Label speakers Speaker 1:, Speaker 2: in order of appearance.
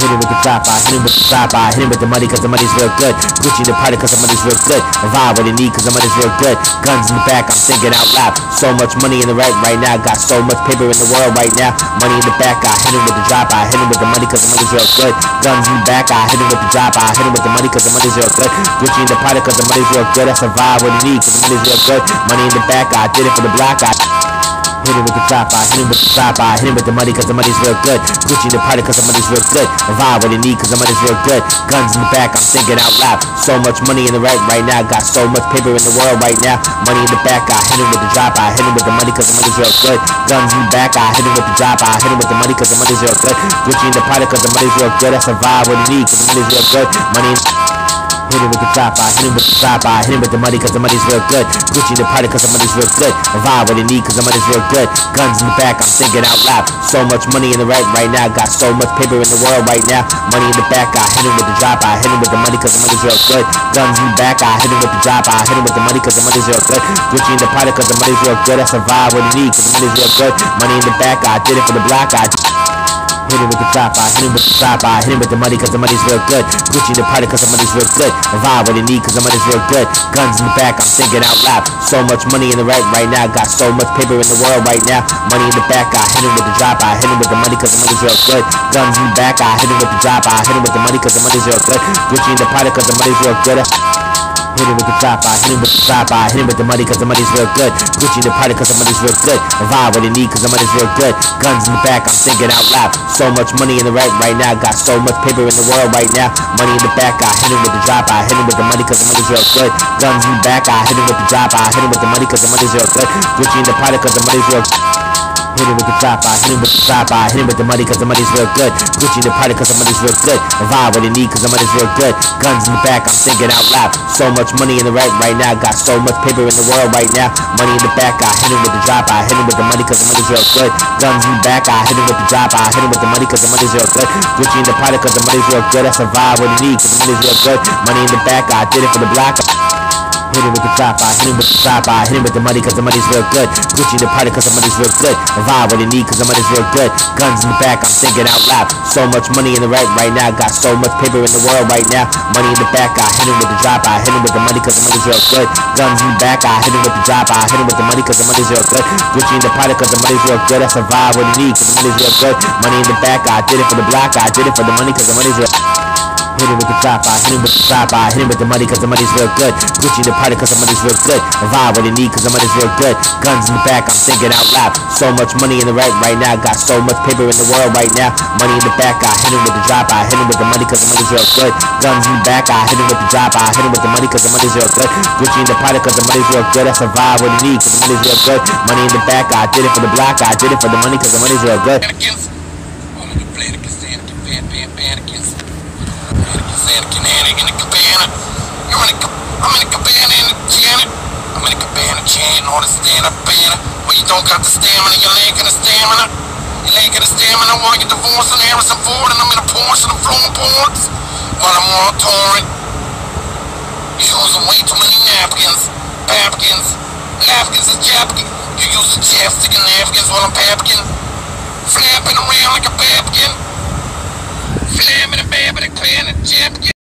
Speaker 1: Hit him with the drop I hit him with the drop I hit him with the money cause the money's real good. Gucci the party cause the money's real good. Vibe what they need cause the money's real good. Guns in the back, I'm thinking out loud. So much money in the right right now. Got so much paper in the world right now. Money in the back, I hit him with the drop I hit him with the money cause the money's real good. Guns in the back, I hit him with the drop I hit him with the money cause the money's real good. Gucci in the party cause the money's real good. A vibe what they need cause the money's real good. Money in the back, I did it for the block. I Hit him with the drop, I hit him with the drop, I hit him with the money cause the money's real good. Gucci in the party cause the money's real good. Vibe what they need cause the money's real good. Guns in the back, I'm thinking out loud. So much money in the right right now. Got so much paper in the world right now. Money in the back, I hit him with the drop, I hit him with the money cause the money's real good. Guns in the back, I hit him with the drop, I hit him with the money cause the money's real good. Gucci in the party cause the money's real good. That's a vibe what they need cause the money's real good. Money in Hit him with the drop, I hit him with the drop, I hit him with the money cause the money's real good. Gucci in the party cause the money's real good. Vibe what they need cause the money's real good. Guns in the back, I'm thinking out loud. So much money in the right right now. Got so much paper in the world right now. Money in the back, I hit him with the drop, I hit him with the money cause the money's real good. Guns in the back, I hit him with the drop, I hit him with the money cause the money's real good. Gucci in the party cause the money's real good. A vibe what they need cause the money's real good. Money in the back, I did it for the block, I Hit him with the drop, I hit him with the drop, I hit him with the money cause the money's real good. Gucci the party cause the money's real good. Vibe what they need cause the money's real good. Guns in the back, I'm thinking out loud. So much money in the right right now. Got so much paper in the world right now. Money in the back, I hit him with the drop, I hit him with the money cause the money's real good. Guns in the back, I hit him with the drop, I hit him with the money cause the money's real good. Gucci in the party cause the money's real good. Hit him with the drop, I hit him with the drop, I hit him with the money cause the money's real good. Gucci the party cause the money's real good. Vibe what they need cause the money's real good. Guns in the back, I'm thinking out loud. So much money in the right right now. Got so much paper in the world right now. Money in the back, I hit him with the drop, I hit him with the money cause the money's real good. Guns in the back, I hit him with the drop, I hit him with the money cause the money's real good. Gucci in the party cause the money's real Hit him with the drop, I hit him with the drop, I hit him with the money cause the money's real good. Gucci in the party cause the money's real good. Vibe what they need cause the money's real good. Guns in the back, I'm thinking out loud. So much money in the right right now. Got so much paper in the world right now. Money in the back, I hit him with the drop, I hit him with the money cause the money's real good. Guns in the back, I hit him with the drop, I hit him with the money cause the money's real good. Gucci in the party cause the money's real good. That's a vibe what they need cause the money's real good. Money in the back, I did it for the block. Hit him with the drop, I hit him with the drop, I hit him with the money cause the money's real good. Gucci the party cause the money's real good. Vibe what they need cause the money's real good. Guns in the back, I'm thinking out loud. So much money in the right right now. Got so much paper in the world right now. Money in the back, I hit him with the drop, I hit him with the money cause the money's real good. Guns in the back, I hit him with the drop, I hit him with the money cause the money's real good. Gucci in the party cause the money's real good. A vibe what need cause the money's real good. Money in the back, I did it for the block, I did it for the money cause the money's real Hit him with the drop, I hit him with the drop, I hit him with the money cause the money's real good. Gucci the party cause the money's real good. Vibe what they need cause the money's real good. Guns in the back, I'm thinking out loud. So much money in the right right now. Got so much paper in the world right now. Money in the back, I hit him with the drop, I hit him with the money cause the money's real good. Guns in the back, I hit him with the drop, I hit him with the money cause the money's real good. Gucci in the party cause the money's real good. That's a vibe what they need cause the money's real good. Money in the back, I did it for the block, I did it for the money cause the money's real good.
Speaker 2: Anakin's. I'm gonna play the Anakin, Pan, Pan, Panakin's. Anakin's, Anakin, Anakin, the cabana. You're in a, ca- I'm in a cabana in the Janet. I'm in a cabana chanting stand-up banner. But you don't got the stamina, you're lacking the stamina. You're lacking the stamina while you're divorcing Harrison Ford and I'm in a Porsche and I'm flowing ports. While I'm on touring. You're using way too many napkins. Papkins. Napkins is japkin. You use the chapstick and napkins while I'm papkin flapping around like a babkin. Flamming a bab and a clan and champion.